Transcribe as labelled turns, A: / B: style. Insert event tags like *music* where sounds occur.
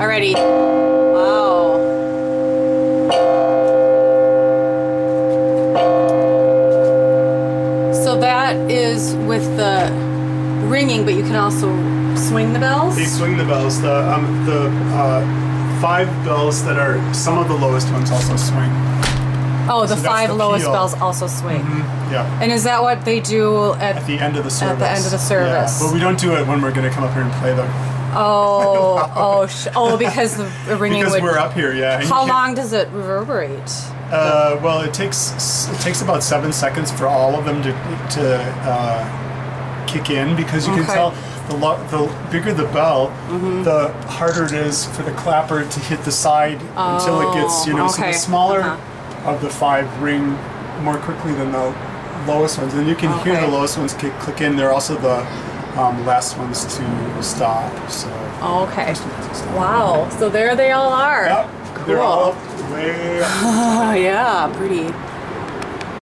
A: Alrighty. Wow. So that is with the ringing, but you can also swing the bells?
B: They swing the bells. The um, the uh, five bells that are some of the lowest ones also swing.
A: Oh, the
B: So
A: five
B: the
A: lowest
B: peal.
A: bells also swing.
B: Yeah.
A: And is that what they do at,
B: At the end of the service.
A: At the end of the service.
B: Yeah. But we don't do it when we're going to come up here and play them.
A: Oh, oh, sh- oh, because the, ringing
B: Because
A: would.
B: we're up here, yeah.
A: How long does it reverberate?
B: Uh, well, it takes it takes about seven seconds for all of them to to uh, kick in because you can tell the lo- the bigger the bell, the harder it is for the clapper to hit the side until it gets you know. So the smaller
A: Uh-huh.
B: of the five ring more quickly than the lowest ones, and you can hear the lowest ones kick, click in. They're also the um, last ones to stop. So.
A: Okay. Wow. So there they all are.
B: Yep, they're
A: Cool.
B: all way up.
A: Oh, *laughs* yeah, pretty.